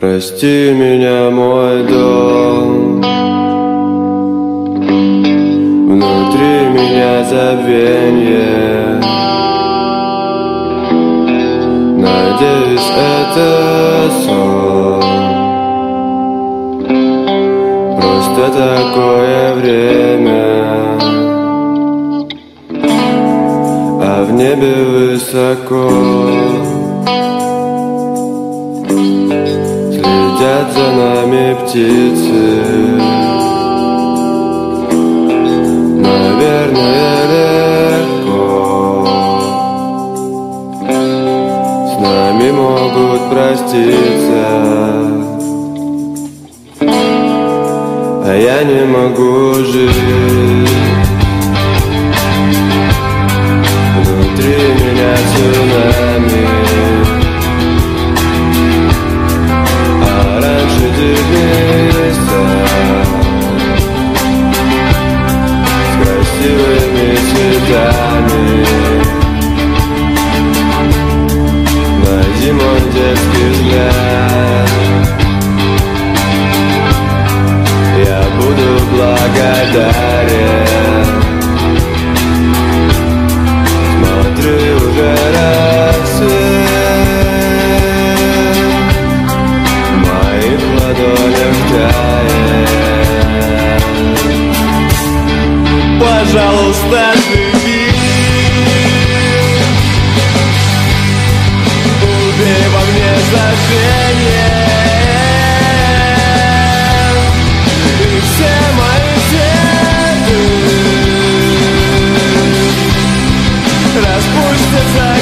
Прости меня, мой дом. Внутри меня забвенье. Надеюсь, это сон. Просто такое время. А в небе высоко Следят за нами птицы. Наверное, легко. С нами могут проститься. А я не могу жить цветами Найди мой детский взгляд. Я буду благодарен пожалуйста, люби Убей во мне забвение И все мои беды Распустятся.